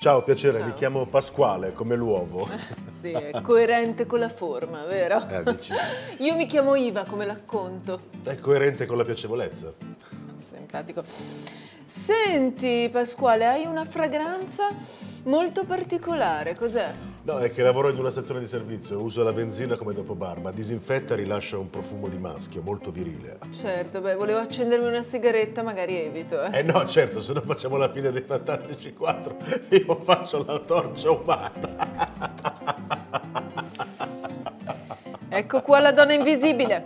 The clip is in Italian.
Ciao, piacere, Ciao. mi chiamo Pasquale, come l'uovo. sì, è coerente con la forma, vero? Eh, Io mi chiamo Iva, come l'acconto. È coerente con la piacevolezza. Simpatico. Senti, Pasquale, hai una fragranza molto particolare, cos'è? No, è che lavoro in una stazione di servizio, uso la benzina come dopo barba, disinfetta e rilascia un profumo di maschio, molto virile. Certo, beh, volevo accendermi una sigaretta, magari evito. Eh, eh no, certo, se no facciamo la fine dei Fantastici 4, io faccio la torcia umana. ecco qua la donna invisibile.